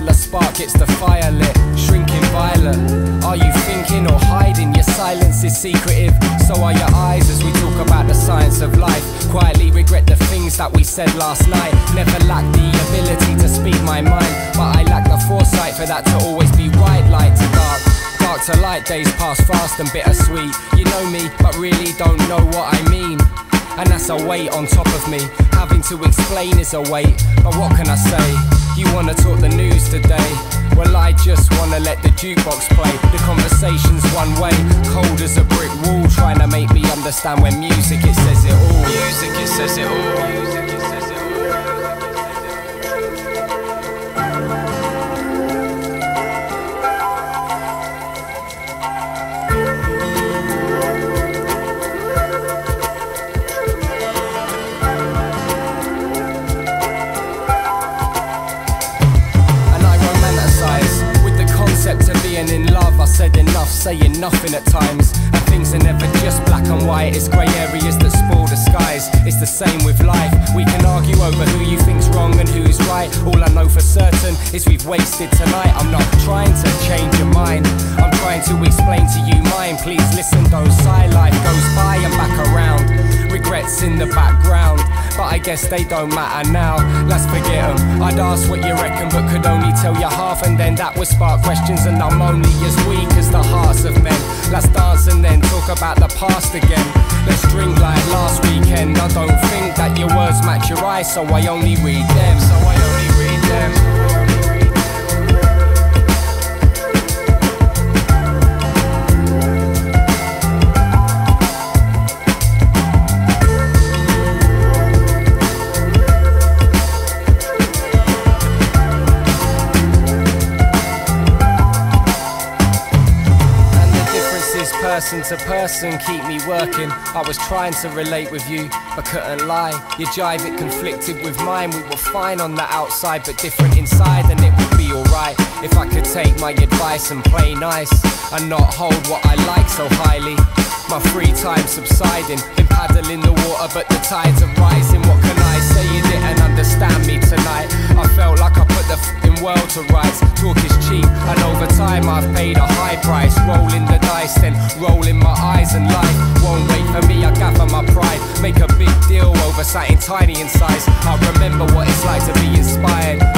till a spark gets the fire lit, shrinking violet. Are you thinking or hiding? Your silence is secretive. So are your eyes as we talk about the science of life. Quietly regret the things that we said last night. Never lacked the ability to speak my mind, but I lack the foresight for that to always be right. Light to dark. Dark to light, days pass fast and bittersweet. You know me, but really don't know what I mean. And that's a weight on top of me. Having to explain is a weight, but what can I say? You wanna talk the news today? Well, I just wanna let the jukebox play. The conversation's one way, cold as a brick wall, trying to make me understand when music it says it all. Music it says it all. Saying nothing at times. And things are never just black and white, it's grey areas that spoil skies. It's the same with life. We can argue over who you think's wrong and who's right. All I know for certain is we've wasted tonight. I'm not trying to change your mind, I'm trying to explain to you mine. Please listen, don't sigh. Life goes by and back around. Regrets in the background, but I guess they don't matter now. Let's forget them. I'd ask what you reckon, but could only tell you half, and then that would spark questions. And I'm only as weak as the hearts of men. Let's dance and then talk about the past again. Let's drink like last weekend. I don't think that your words match your eyes, so I only read them. So I only read them. Person to person keep me working. I was trying to relate with you, but couldn't lie. Your jive, it conflicted with mine. We were fine on the outside, but different inside, and it would be alright if I could take my advice and play nice and not hold what I like so highly. My free time subsiding, been paddling the water, but the tides are rising. What can I say? You didn't understand me tonight. I felt like I put the fing world to rights. Talk is cheap, and over time I've paid a high price. Rolling the dice, then rolling my eyes, and life won't wait for me. I gather my pride, make a big deal over something tiny in size. I remember what it's like to be inspired